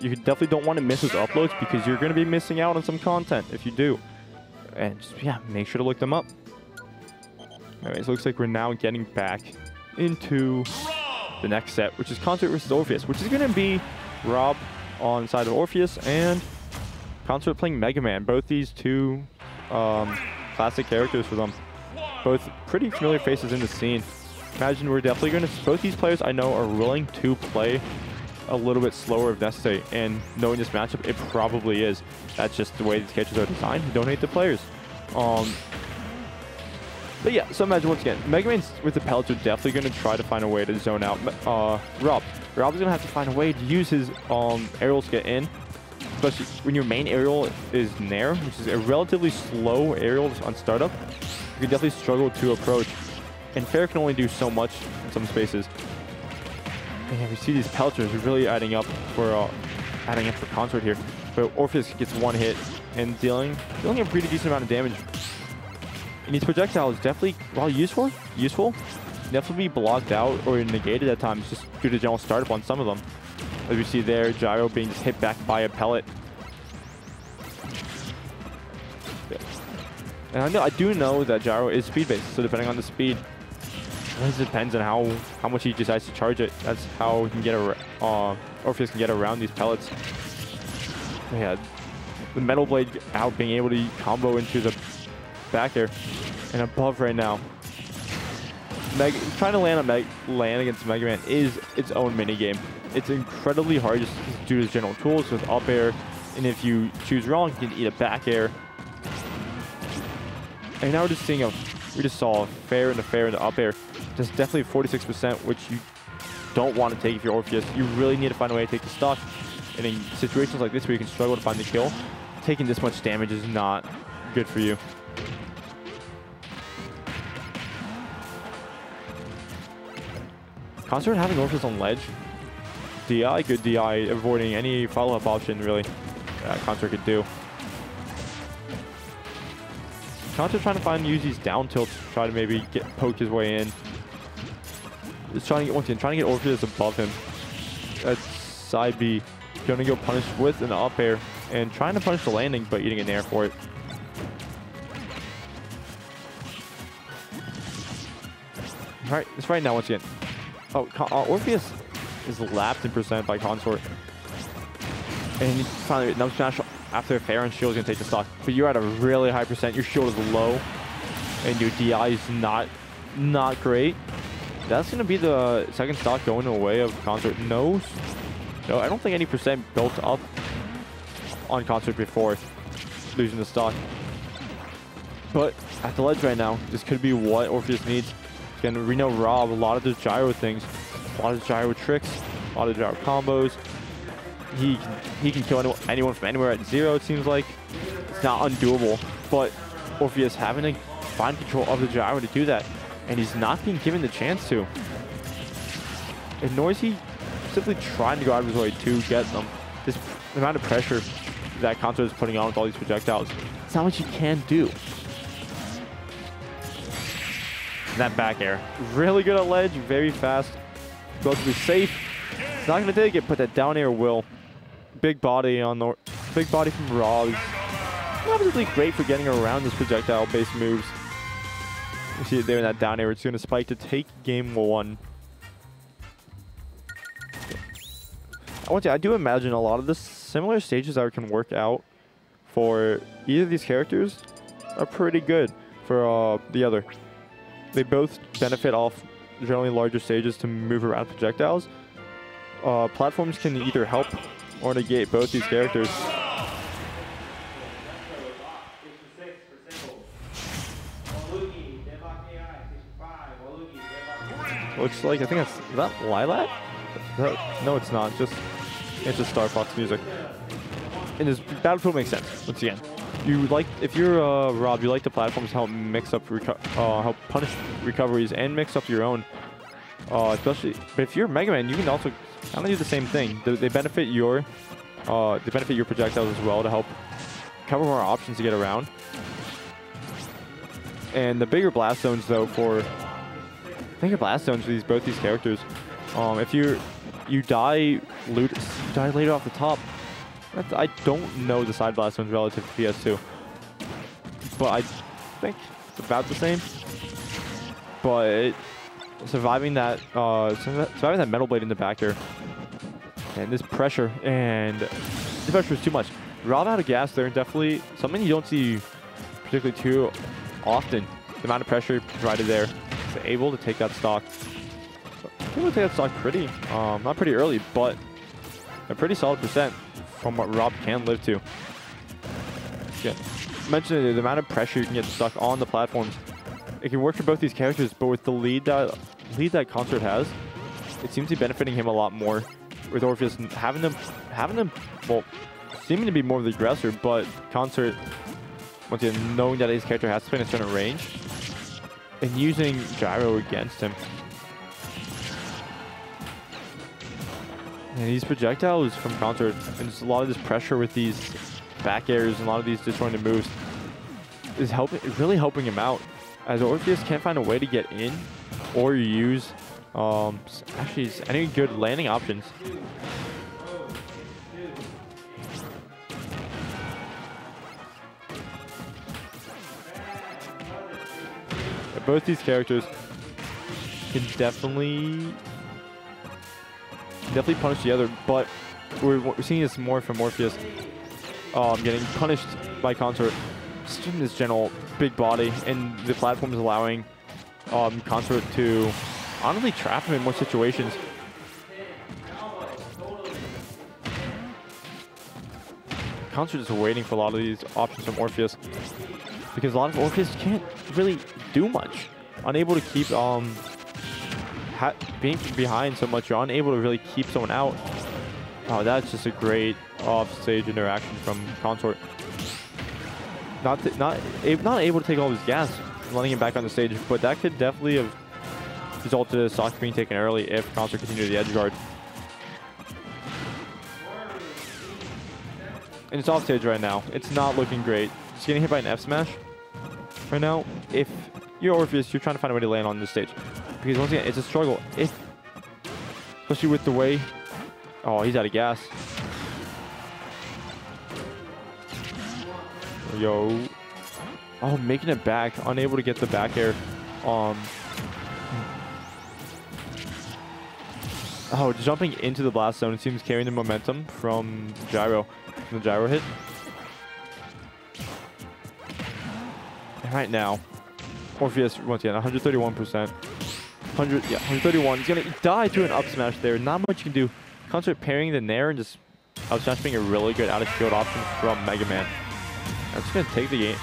you definitely don't want to miss his uploads because you're going to be missing out on some content if you do. And just, yeah, make sure to look them up. Anyways, it looks like we're now getting back into the next set, which is Consort versus Orpheus, which is going to be Rob on side of Orpheus and Consort playing Mega Man. Both these two um, classic characters for them. Both pretty familiar faces in the scene. Imagine we're definitely going to... Both these players I know are willing to play a little bit slower if necessary. And knowing this matchup, it probably is. That's just the way these characters are designed. You don't hate the players. Um, but yeah, so imagine once again, Mega Man with the pellets are definitely going to try to find a way to zone out uh, Rob. Rob's going to have to find a way to use his um, aerials to get in, especially when your main aerial is Nair, which is a relatively slow aerial on startup. You can definitely struggle to approach, and Fair can only do so much in some spaces. Yeah, we see these pellets are really adding up for uh, adding up for Consort here, but Orpheus gets one hit and dealing dealing a pretty decent amount of damage and these projectiles definitely, while useful, useful, definitely be blocked out or negated at times just due to general startup on some of them. As we see there, Gyro being just hit back by a pellet. And I know I do know that Gyro is speed based, so depending on the speed, it depends on how how much he decides to charge it. That's how he can get around, uh, Orpheus can get around these pellets. Yeah, the metal blade out being able to combo into the back air and above right now. Meg trying to land a Meg land against Mega Man is its own mini game. It's incredibly hard just due to general tools with up air, and if you choose wrong, you can eat a back air. And now we're just seeing a we just saw fair and fair and the up air. Just definitely 46%, which you don't want to take if you're Orpheus. You really need to find a way to take the stock. And in situations like this where you can struggle to find the kill, taking this much damage is not good for you. Consort having Orpheus on ledge. DI, good DI, avoiding any follow-up option, really, that Consort could do. Consort trying to find Yuzi's down tilt to try to maybe get poke his way in. Just trying to get, once again, trying to get Orpheus above him. That's side B. Gonna go punish with an up air and trying to punish the landing, but eating an air for it. All right, it's right now once again. Oh, uh, Orpheus is lapped in percent by Consort. And he finally, nub smash after fair and shield is going to take the stock. But you're at a really high percent. Your shield is low. And your DI is not, not great. That's going to be the second stock going away of Consort. No, no, I don't think any percent built up on Consort before losing the stock. But at the ledge right now, this could be what Orpheus needs. Again, Reno Rob, a lot of the gyro things, a lot of gyro tricks, a lot of gyro combos. He can, he can kill anyone, anyone from anywhere at zero, it seems like. It's not undoable, but Orpheus having to find control of the gyro to do that, and he's not being given the chance to. Ignores he simply trying to go out of his way to get them. This amount of pressure that Consort is putting on with all these projectiles, it's not much he can do that back air. Really good at ledge, very fast, relatively safe. It's not going to take it, but that down air will. Big body on the big body from Raw is great for getting around this projectile-based moves. You see it there in that down air. It's going to spike to take game one. I want to. I do imagine a lot of the similar stages that can work out for either of these characters are pretty good for uh, the other. They both benefit off generally larger stages to move around projectiles. Uh, platforms can either help or negate both these characters. Looks like, I think that's, is that Lilac? No, it's not. Just, it's just Star Fox music. And this Battlefield makes sense, once again you like if you're uh, Rob, you like the platforms help mix up uh, help punish recoveries and mix up your own. Uh, especially, but if you're Mega Man, you can also kind of do the same thing. They, they benefit your uh, they benefit your projectiles as well to help cover more options to get around. And the bigger blast zones, though, for bigger blast zones for these both these characters, um, if you're you die, loot, you die later off the top. I don't know the side blast zones relative to PS2, but I think it's about the same. But surviving that, uh, surviving that metal blade in the back here, and this pressure, and the pressure is too much. Rob out of gas there, and definitely something you don't see particularly too often. The amount of pressure provided there, able to take that stock. Able to take that stock pretty, um, not pretty early, but a pretty solid percent from what Rob can live to. Yeah, mentioned the amount of pressure you can get stuck on the platforms. It can work for both these characters, but with the lead that lead that Consort has, it seems to be benefiting him a lot more. With Orpheus having them, having them, well, seeming to be more of the aggressor, but Consort, once again, knowing that his character has to spend a certain range, and using Gyro against him. And these projectiles from Consort, and just a lot of this pressure with these back airs and a lot of these disjointed moves is helping, really helping him out. As Orpheus can't find a way to get in or use um, actually any good landing options. both these characters can definitely definitely punish the other, but we're, we're seeing this more from Morpheus um, getting punished by Consort. Just in this general big body, and the platform is allowing um, Consort to honestly trap him in more situations. Consort is waiting for a lot of these options from Orpheus because a lot of Orpheus can't really do much. Unable to keep um being behind so much, you're unable to really keep someone out. Oh, that's just a great off-stage interaction from Consort. Not not not able to take all his gas, letting him back on the stage, but that could definitely have resulted in a being taken early if Consort continued the edge guard. And it's off stage right now. It's not looking great. He's getting hit by an F smash right now. If you're Orpheus, you're trying to find a way to land on this stage. Because once again, it's a struggle. If, especially with the way, oh, he's out of gas. Yo. Oh, making it back. Unable to get the back air. Um. Oh, jumping into the blast zone. It seems carrying the momentum from gyro. From the gyro hit. right now, Orpheus, once again, 131%. 100, yeah, 131. He's going to die to an up smash there. Not much you can do. Consort parrying the Nair and just up smash being a really good out of shield option from Mega Man. That's going to take the game,